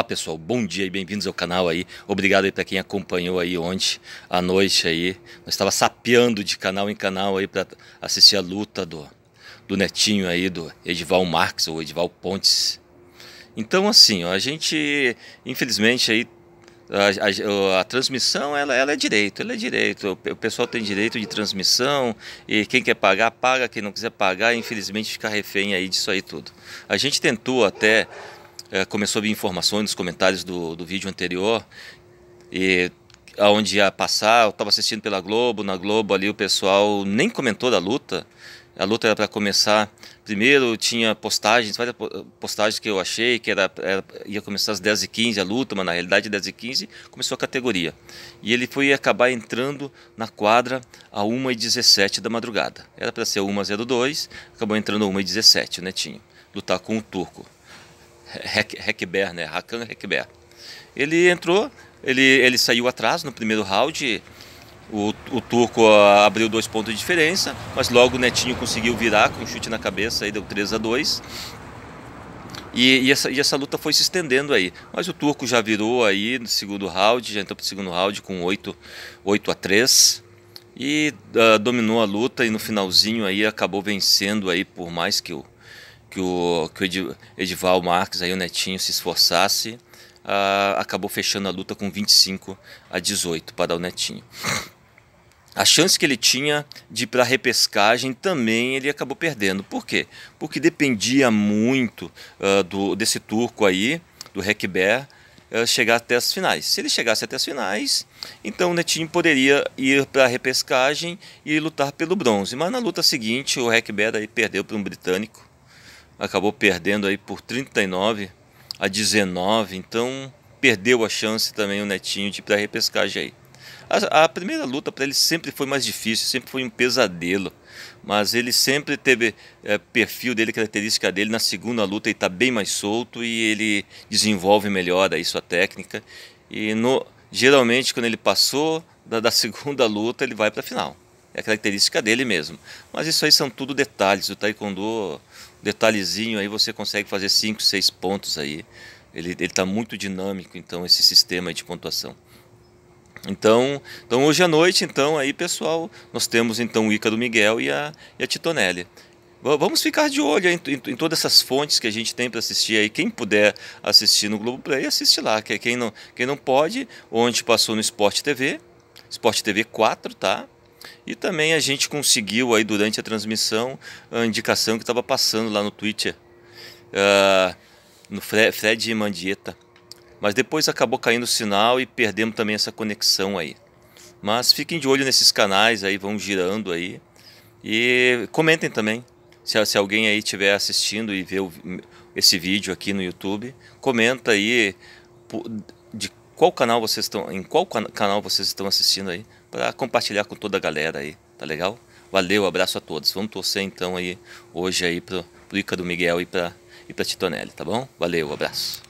Olá pessoal, bom dia e bem-vindos ao canal aí. Obrigado aí para quem acompanhou aí ontem à noite aí. Nós estava sapeando de canal em canal aí para assistir a luta do, do netinho aí do Edival Marques ou Edival Pontes. Então assim, ó, a gente infelizmente aí a, a, a, transmissão ela, ela é direito, ela é direito. O, o pessoal tem direito de transmissão e quem quer pagar paga, quem não quiser pagar, infelizmente fica refém aí disso aí tudo. A gente tentou até é, começou a vir informações nos comentários do, do vídeo anterior e aonde ia passar, eu estava assistindo pela Globo, na Globo ali o pessoal nem comentou da luta, a luta era para começar, primeiro tinha postagens, várias postagens que eu achei que era, era, ia começar às 10h15 a luta, mas na realidade 10h15 começou a categoria. E ele foi acabar entrando na quadra a 1h17 da madrugada. Era para ser 1h02, acabou entrando a 1h17, o Netinho, lutar com o Turco. Hekber, né? Hakan Hekber. Ele entrou, ele, ele saiu atrás no primeiro round. O, o turco abriu dois pontos de diferença, mas logo o Netinho conseguiu virar com um chute na cabeça, aí deu 3 a 2 e, e, essa, e essa luta foi se estendendo aí. Mas o turco já virou aí no segundo round, já entrou para o segundo round com 8, 8 a 3 e uh, dominou a luta e no finalzinho aí acabou vencendo aí por mais que o que o, que o Edival Marques, aí o netinho, se esforçasse, uh, acabou fechando a luta com 25 a 18 para o netinho. A chance que ele tinha de ir para a repescagem também ele acabou perdendo. Por quê? Porque dependia muito uh, do, desse turco aí, do Rekber, uh, chegar até as finais. Se ele chegasse até as finais, então o Netinho poderia ir para a repescagem e lutar pelo bronze. Mas na luta seguinte, o Rekber aí perdeu para um britânico acabou perdendo aí por 39 a 19, então perdeu a chance também o Netinho de ir para a repescagem aí. A, a primeira luta para ele sempre foi mais difícil, sempre foi um pesadelo, mas ele sempre teve é, perfil dele, característica dele. Na segunda luta ele está bem mais solto e ele desenvolve melhor aí sua técnica. E no, geralmente quando ele passou da, da segunda luta ele vai para a final. É característica dele mesmo. Mas isso aí são tudo detalhes. O taekwondo detalhezinho aí você consegue fazer 5, 6 pontos aí. Ele está muito dinâmico, então, esse sistema de pontuação. Então, então hoje à noite, então, aí pessoal, nós temos então o Ícaro Miguel e a, e a Titonelli. Vamos ficar de olho em, em, em, todas essas fontes que a gente tem para assistir aí. Quem puder assistir no Globoplay, assiste lá. Quem não, quem não pode, onde passou no Sport TV, Sport TV 4, tá? E também a gente conseguiu aí durante a transmissão a indicação que estava passando lá no Twitter, uh, no Fred, Mandieta. Mas depois acabou caindo o sinal e perdemos também essa conexão aí. Mas fiquem de olho nesses canais aí, vão girando aí. E comentem também. Se, se alguém aí estiver assistindo e ver o, esse vídeo aqui no YouTube, comenta aí de qual canal vocês estão, em qual canal vocês estão assistindo aí, para compartilhar com toda a galera aí, tá legal? Valeu, abraço a todos. Vamos torcer então aí hoje aí pro, pro Ícaro Miguel e para e para Titonelli, tá bom? Valeu, abraço.